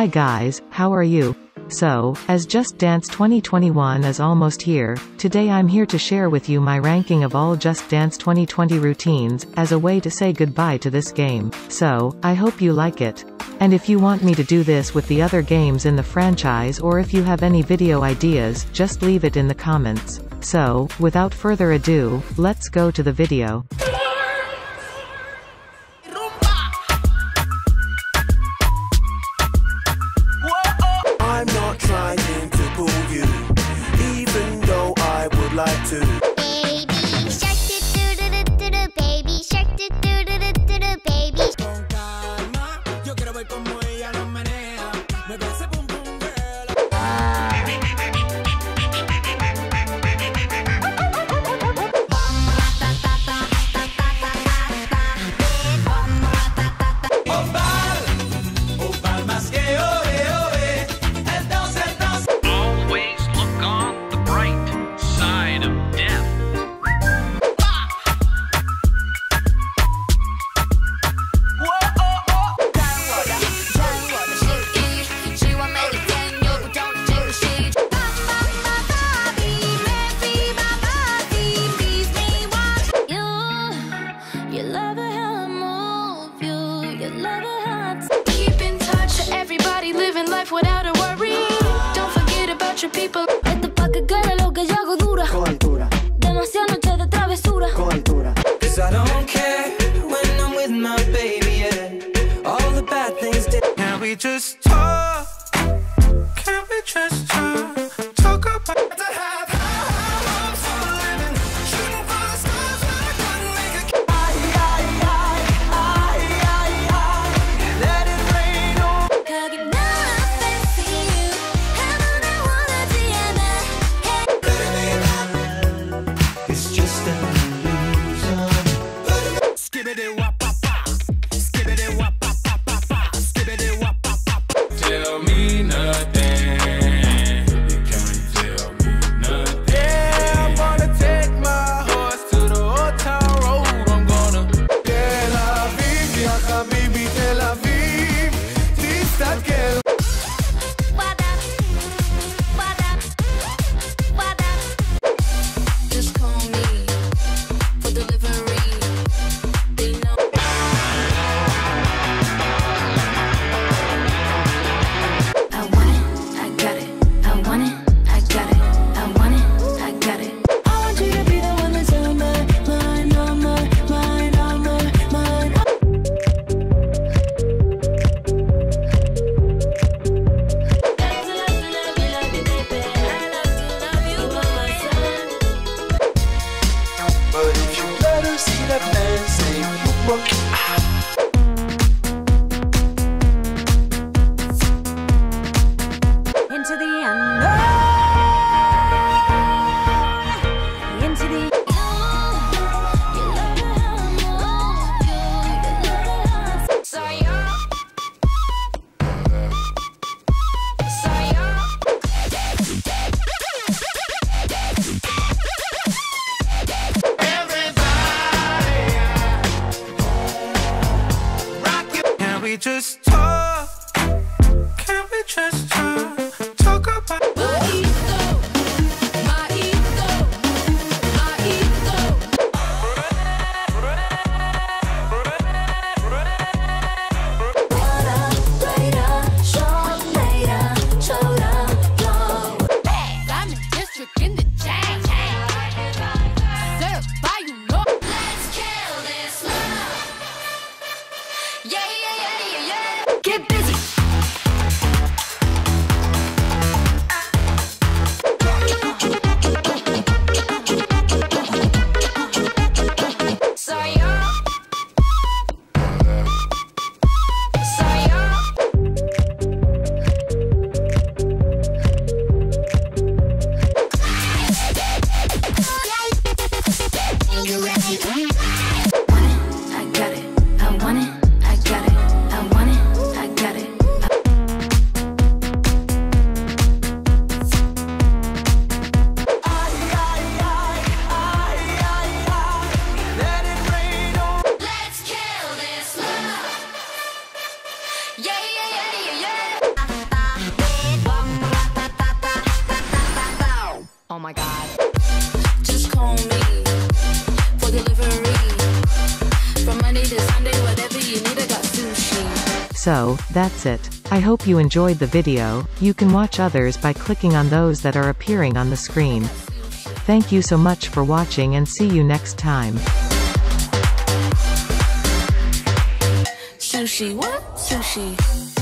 Hi guys, how are you? So, as Just Dance 2021 is almost here, today I'm here to share with you my ranking of all Just Dance 2020 routines, as a way to say goodbye to this game. So, I hope you like it. And if you want me to do this with the other games in the franchise or if you have any video ideas, just leave it in the comments. So, without further ado, let's go to the video. Like to. Life without a worry. Don't forget about your people. Esto pa' que quede lo que yo hago dura. Demasiadas noches de travesura. Cause I don't care when I'm with my baby, yeah. All the bad things did. Can we just Skibidi my God. Just call me for delivery. From Monday to Sunday, whatever you need, I got sushi. So, that's it. I hope you enjoyed the video, you can watch others by clicking on those that are appearing on the screen. Thank you so much for watching and see you next time. Sushi, what? Sushi.